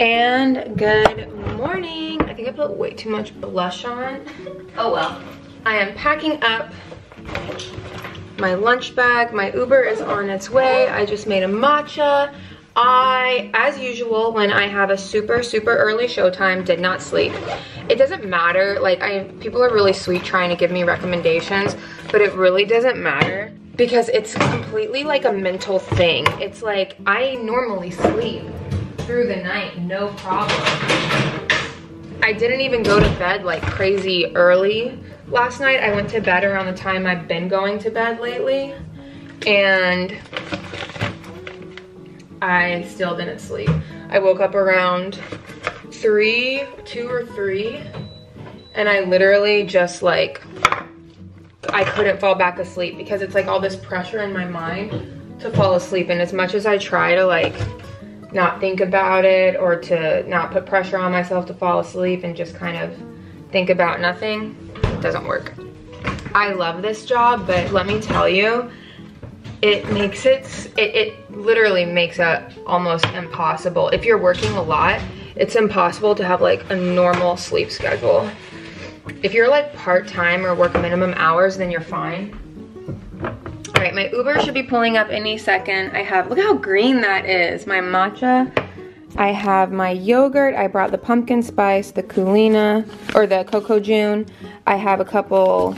And good morning. I think I put way too much blush on. Oh well. I am packing up my lunch bag. My Uber is on its way. I just made a matcha. I, as usual, when I have a super, super early showtime, did not sleep. It doesn't matter, like, I people are really sweet trying to give me recommendations, but it really doesn't matter because it's completely like a mental thing. It's like, I normally sleep through the night, no problem. I didn't even go to bed like crazy early last night. I went to bed around the time I've been going to bed lately. And I still didn't sleep. I woke up around three, two or three, and I literally just like, I couldn't fall back asleep because it's like all this pressure in my mind to fall asleep. And as much as I try to like not think about it or to not put pressure on myself to fall asleep and just kind of think about nothing, it doesn't work. I love this job, but let me tell you, it makes it, it, it literally makes it almost impossible. If you're working a lot, it's impossible to have like a normal sleep schedule. If you're like part-time or work minimum hours, then you're fine. All right, my Uber should be pulling up any second. I have, look how green that is, my matcha. I have my yogurt. I brought the pumpkin spice, the Culina, or the Cocojune. I have a couple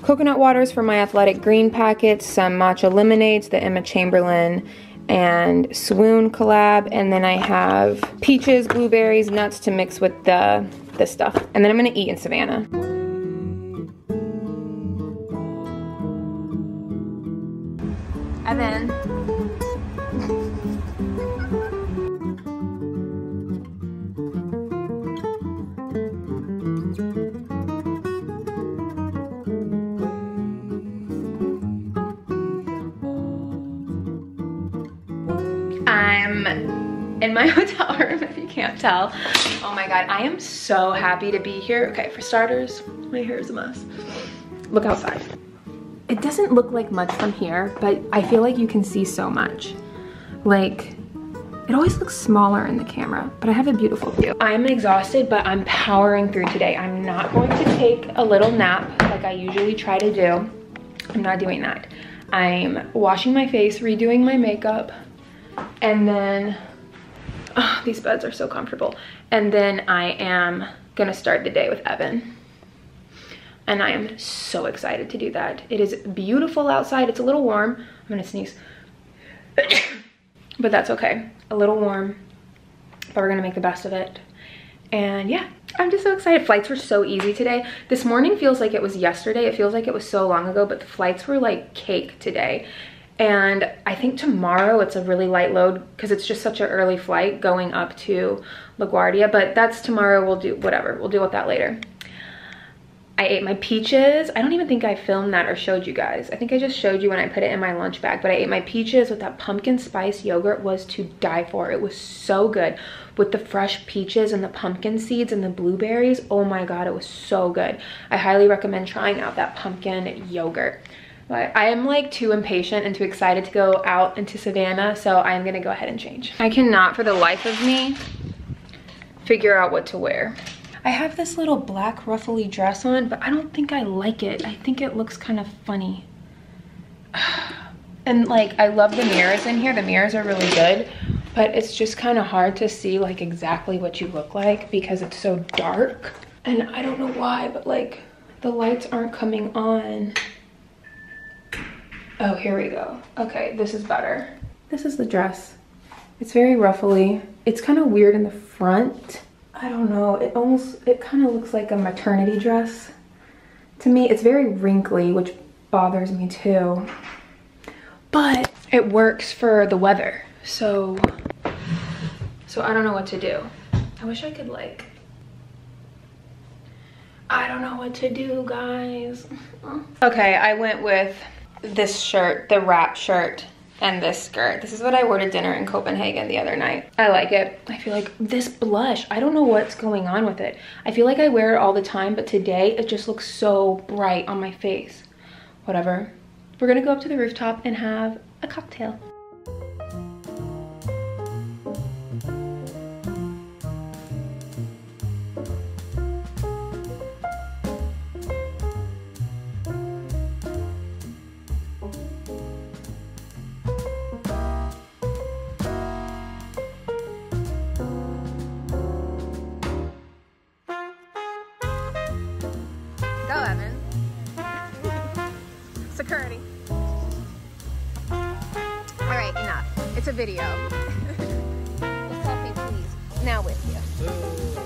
coconut waters for my athletic green packets, some matcha lemonades, the Emma Chamberlain and swoon collab, and then I have peaches, blueberries, nuts to mix with the this stuff. And then I'm gonna eat in Savannah. Evan. I'm in my hotel room if you can't tell. Oh my God, I am so happy to be here. Okay, for starters, my hair is a mess. Look outside. It doesn't look like much from here, but I feel like you can see so much. Like, it always looks smaller in the camera, but I have a beautiful view. I'm exhausted, but I'm powering through today. I'm not going to take a little nap like I usually try to do. I'm not doing that. I'm washing my face, redoing my makeup, and then, oh, these beds are so comfortable. And then I am gonna start the day with Evan. And I am so excited to do that. It is beautiful outside. It's a little warm. I'm gonna sneeze. but that's okay. A little warm, but we're gonna make the best of it. And yeah, I'm just so excited. Flights were so easy today. This morning feels like it was yesterday. It feels like it was so long ago, but the flights were like cake today. And I think tomorrow it's a really light load because it's just such an early flight going up to LaGuardia, but that's tomorrow. We'll do whatever. We'll deal with that later. I ate my peaches. I don't even think I filmed that or showed you guys. I think I just showed you when I put it in my lunch bag, but I ate my peaches with that pumpkin spice yogurt was to die for. It was so good with the fresh peaches and the pumpkin seeds and the blueberries. Oh my God, it was so good. I highly recommend trying out that pumpkin yogurt. But I am like too impatient and too excited to go out into Savannah, so I am gonna go ahead and change. I cannot for the life of me figure out what to wear. I have this little black ruffly dress on, but I don't think I like it. I think it looks kind of funny. And like, I love the mirrors in here. The mirrors are really good, but it's just kind of hard to see like exactly what you look like because it's so dark. And I don't know why, but like the lights aren't coming on. Oh, here we go. Okay, this is better. This is the dress. It's very ruffly. It's kind of weird in the front. I don't know, it almost, it kind of looks like a maternity dress. To me, it's very wrinkly, which bothers me too. But it works for the weather, so, so I don't know what to do. I wish I could like, I don't know what to do, guys. Okay, I went with this shirt, the wrap shirt and this skirt. This is what I wore to dinner in Copenhagen the other night. I like it. I feel like this blush, I don't know what's going on with it. I feel like I wear it all the time, but today it just looks so bright on my face. Whatever. We're gonna go up to the rooftop and have a cocktail. Now with you. Private.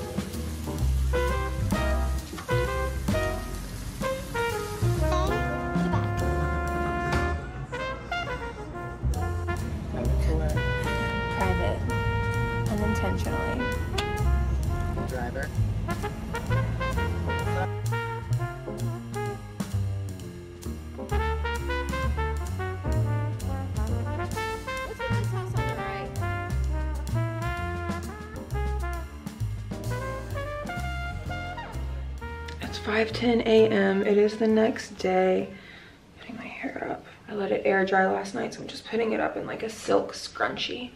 5:10 a.m. It is the next day. Putting my hair up. I let it air dry last night, so I'm just putting it up in like a silk scrunchie.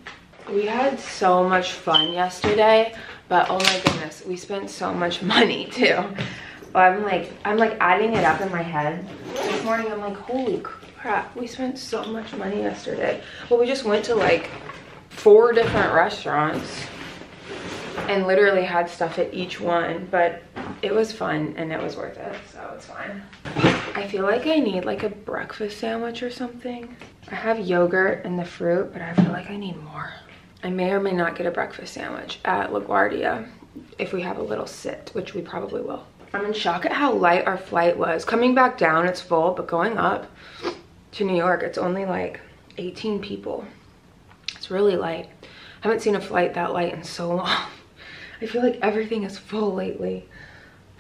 We had so much fun yesterday, but oh my goodness, we spent so much money too. I'm like, I'm like adding it up in my head. This morning, I'm like, holy crap, we spent so much money yesterday. Well, we just went to like four different restaurants and literally had stuff at each one, but it was fun and it was worth it, so it's fine. I feel like I need like a breakfast sandwich or something. I have yogurt and the fruit, but I feel like I need more. I may or may not get a breakfast sandwich at LaGuardia if we have a little sit, which we probably will. I'm in shock at how light our flight was. Coming back down, it's full, but going up to New York, it's only like 18 people. It's really light. I haven't seen a flight that light in so long. I feel like everything is full lately.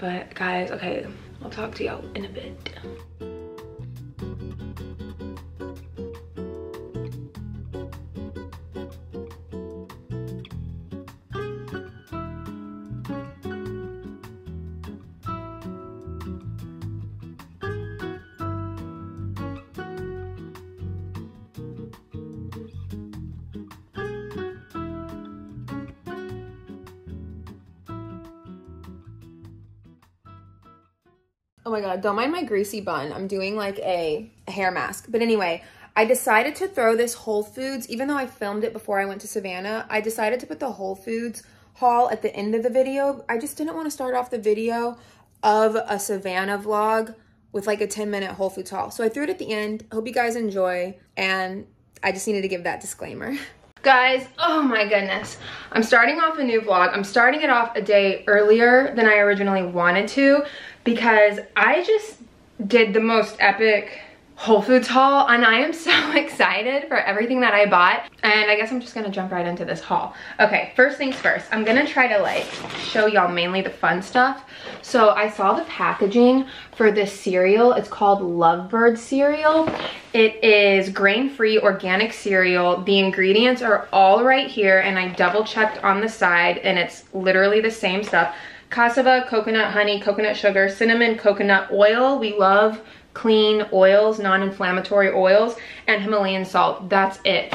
But guys, okay, I'll talk to y'all in a bit. Oh my god, don't mind my greasy bun. I'm doing like a, hair mask. But anyway, I decided to throw this Whole Foods, even though I filmed it before I went to Savannah, I decided to put the Whole Foods haul at the end of the video. I just didn't want to start off the video of a Savannah vlog with like a 10 minute Whole Foods haul. So I threw it at the end. Hope you guys enjoy. And I just needed to give that disclaimer. Guys, oh my goodness. I'm starting off a new vlog. I'm starting it off a day earlier than I originally wanted to because I just did the most epic Whole Foods haul and I am so excited for everything that I bought and I guess I'm just gonna jump right into this haul. Okay, first things first, I'm gonna try to like show y'all mainly the fun stuff. So I saw the packaging for this cereal. It's called Lovebird cereal. It is grain-free organic cereal. The ingredients are all right here and I double checked on the side and it's literally the same stuff. Cassava, coconut honey, coconut sugar, cinnamon, coconut oil. We love clean oils, non-inflammatory oils, and Himalayan salt. That's it.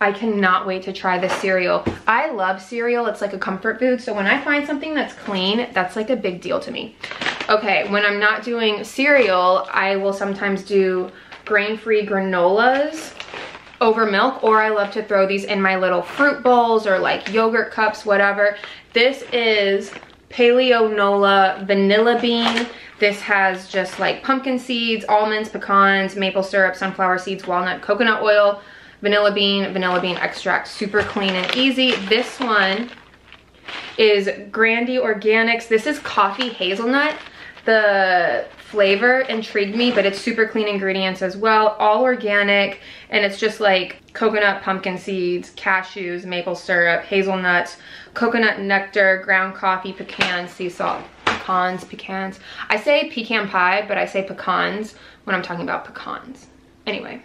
I cannot wait to try this cereal. I love cereal. It's like a comfort food. So when I find something that's clean, that's like a big deal to me. Okay, when I'm not doing cereal, I will sometimes do grain-free granolas over milk or I love to throw these in my little fruit bowls or like yogurt cups, whatever. This is Paleonola Vanilla Bean. This has just like pumpkin seeds, almonds, pecans, maple syrup, sunflower seeds, walnut, coconut oil, vanilla bean, vanilla bean extract. Super clean and easy. This one is Grandy Organics. This is coffee hazelnut. The flavor intrigued me, but it's super clean ingredients as well. All organic, and it's just like coconut pumpkin seeds, cashews, maple syrup, hazelnuts, coconut nectar, ground coffee, pecans, sea salt, pecans, pecans. I say pecan pie, but I say pecans when I'm talking about pecans. Anyway,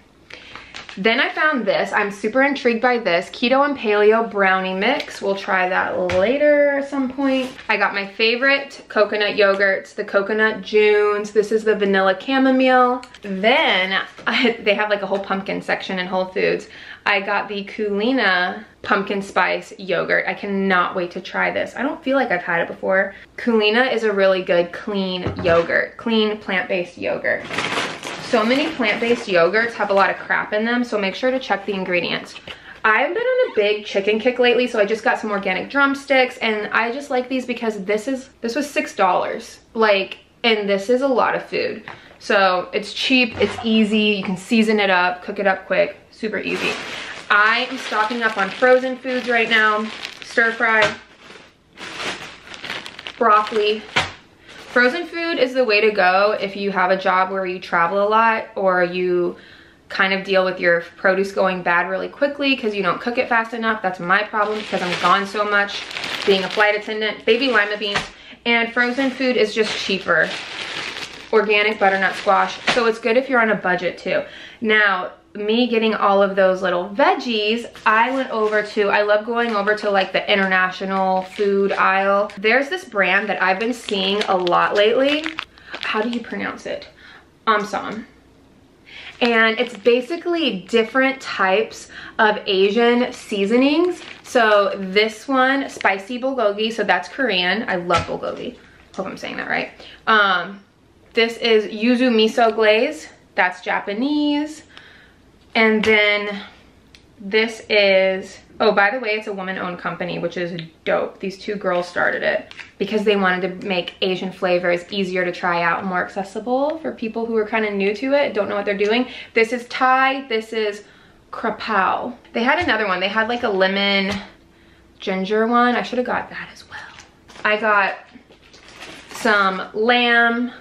then I found this. I'm super intrigued by this. Keto and Paleo Brownie Mix. We'll try that later at some point. I got my favorite coconut yogurts, the Coconut Junes. This is the Vanilla Chamomile. Then I, they have like a whole pumpkin section in Whole Foods. I got the Culina pumpkin spice yogurt. I cannot wait to try this. I don't feel like I've had it before. Culina is a really good clean yogurt, clean plant-based yogurt. So many plant-based yogurts have a lot of crap in them, so make sure to check the ingredients. I've been on a big chicken kick lately, so I just got some organic drumsticks, and I just like these because this is this was $6. Like, and this is a lot of food. So it's cheap, it's easy, you can season it up, cook it up quick, super easy. I am stocking up on frozen foods right now, stir fry, broccoli. Frozen food is the way to go if you have a job where you travel a lot or you kind of deal with your produce going bad really quickly because you don't cook it fast enough. That's my problem because I'm gone so much being a flight attendant. Baby lima beans and frozen food is just cheaper organic butternut squash. So it's good if you're on a budget too. Now, me getting all of those little veggies, I went over to, I love going over to like the international food aisle. There's this brand that I've been seeing a lot lately. How do you pronounce it? Omsom. And it's basically different types of Asian seasonings. So this one, spicy bulgogi, so that's Korean. I love bulgogi. Hope I'm saying that right. Um, this is yuzu miso glaze. That's Japanese. And then this is, oh, by the way, it's a woman-owned company, which is dope. These two girls started it because they wanted to make Asian flavors easier to try out, more accessible for people who are kind of new to it, don't know what they're doing. This is Thai, this is Krapow. They had another one. They had like a lemon ginger one. I should have got that as well. I got some lamb,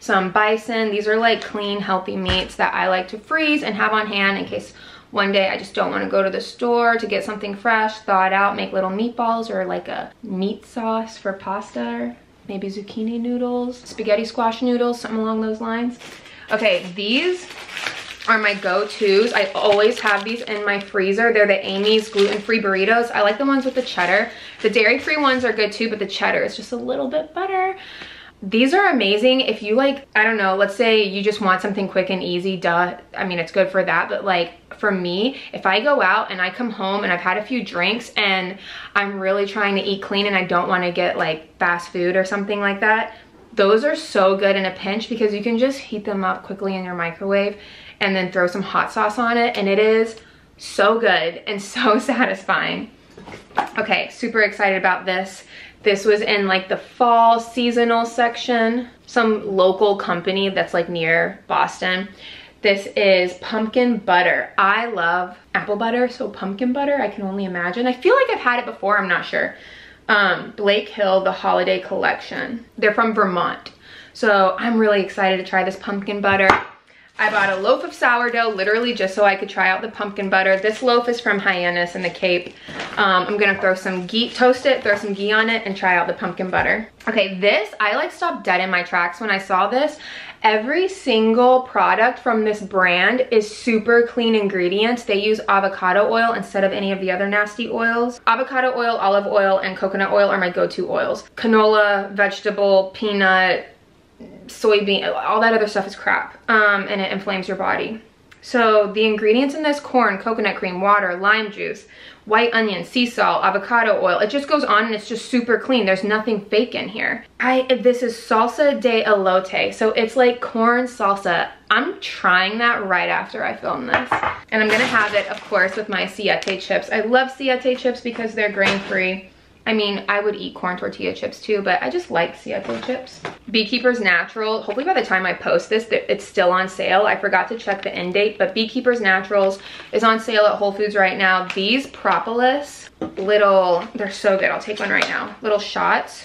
some bison. These are like clean, healthy meats that I like to freeze and have on hand in case one day I just don't want to go to the store to get something fresh, thaw it out, make little meatballs or like a meat sauce for pasta maybe zucchini noodles, spaghetti squash noodles, something along those lines. Okay, these are my go-tos. I always have these in my freezer. They're the Amy's gluten-free burritos. I like the ones with the cheddar. The dairy-free ones are good too, but the cheddar is just a little bit better. These are amazing if you like, I don't know, let's say you just want something quick and easy, duh. I mean, it's good for that, but like for me, if I go out and I come home and I've had a few drinks and I'm really trying to eat clean and I don't want to get like fast food or something like that, those are so good in a pinch because you can just heat them up quickly in your microwave and then throw some hot sauce on it and it is so good and so satisfying. Okay, super excited about this. This was in like the fall seasonal section, some local company that's like near Boston. This is pumpkin butter. I love apple butter, so pumpkin butter, I can only imagine. I feel like I've had it before, I'm not sure. Um, Blake Hill, the holiday collection. They're from Vermont. So I'm really excited to try this pumpkin butter. I bought a loaf of sourdough literally just so I could try out the pumpkin butter. This loaf is from Hyannis in the Cape. Um, I'm gonna throw some ghee, toast it, throw some ghee on it and try out the pumpkin butter. Okay, this, I like stopped dead in my tracks when I saw this. Every single product from this brand is super clean ingredients. They use avocado oil instead of any of the other nasty oils. Avocado oil, olive oil, and coconut oil are my go-to oils. Canola, vegetable, peanut, soybean, all that other stuff is crap. Um, and it inflames your body. So the ingredients in this corn, coconut cream, water, lime juice, white onion, sea salt, avocado oil. It just goes on and it's just super clean. There's nothing fake in here. I This is salsa de elote. So it's like corn salsa. I'm trying that right after I film this. And I'm gonna have it, of course, with my siete chips. I love siete chips because they're grain-free. I mean, I would eat corn tortilla chips too, but I just like Siete chips. Beekeeper's Natural, hopefully by the time I post this, it's still on sale. I forgot to check the end date, but Beekeeper's Naturals is on sale at Whole Foods right now. These propolis little, they're so good. I'll take one right now. Little shots.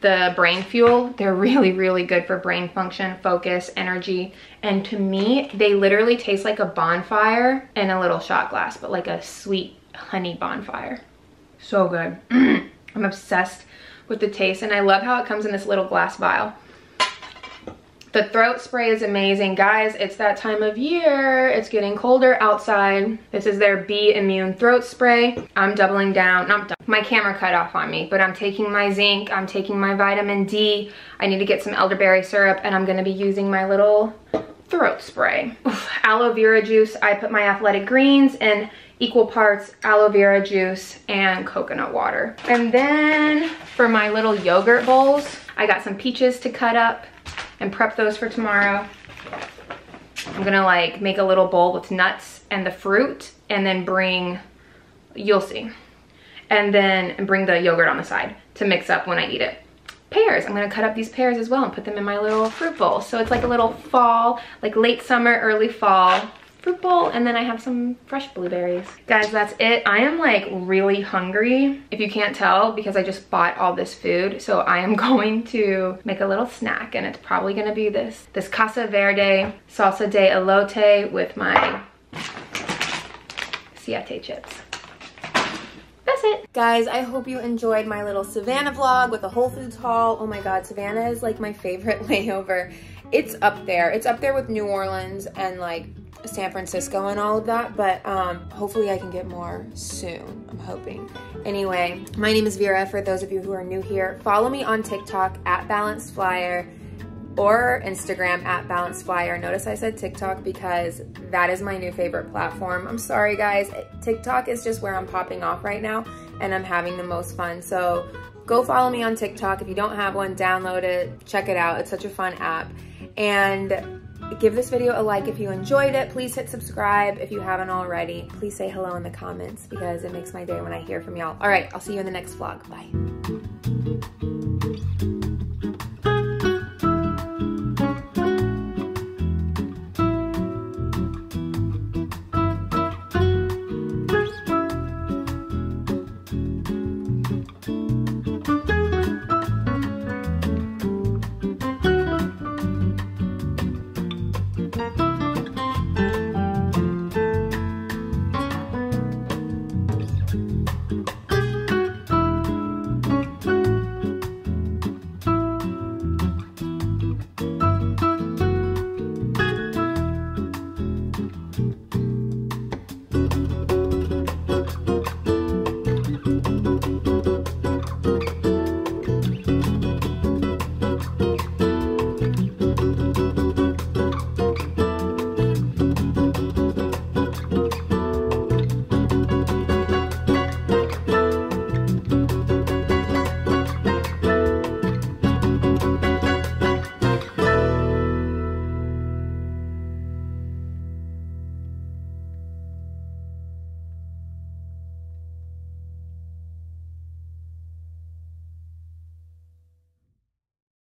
The brain fuel, they're really, really good for brain function, focus, energy. And to me, they literally taste like a bonfire in a little shot glass, but like a sweet honey bonfire. So good. I'm obsessed with the taste and I love how it comes in this little glass vial. The throat spray is amazing. Guys, it's that time of year. It's getting colder outside. This is their Bee Immune Throat Spray. I'm doubling down. My camera cut off on me, but I'm taking my zinc. I'm taking my vitamin D. I need to get some elderberry syrup and I'm gonna be using my little throat spray. Oof, aloe vera juice. I put my athletic greens and equal parts aloe vera juice and coconut water. And then for my little yogurt bowls, I got some peaches to cut up and prep those for tomorrow. I'm gonna like make a little bowl with nuts and the fruit and then bring, you'll see. And then bring the yogurt on the side to mix up when I eat it. pears. I'm gonna cut up these pears as well and put them in my little fruit bowl. So it's like a little fall, like late summer, early fall fruit bowl and then I have some fresh blueberries. Guys, that's it. I am like really hungry, if you can't tell, because I just bought all this food. So I am going to make a little snack and it's probably gonna be this, this Casa Verde salsa de elote with my siete chips. That's it. Guys, I hope you enjoyed my little Savannah vlog with a Whole Foods haul. Oh my God, Savannah is like my favorite layover. It's up there. It's up there with New Orleans and like San Francisco and all of that, but um, hopefully I can get more soon. I'm hoping. Anyway, my name is Vera. For those of you who are new here, follow me on TikTok at Balanced Flyer or Instagram at Balanced Flyer. Notice I said TikTok because that is my new favorite platform. I'm sorry guys, TikTok is just where I'm popping off right now and I'm having the most fun. So go follow me on TikTok. If you don't have one, download it, check it out. It's such a fun app. And Give this video a like if you enjoyed it. Please hit subscribe if you haven't already. Please say hello in the comments because it makes my day when I hear from y'all. All right, I'll see you in the next vlog. Bye.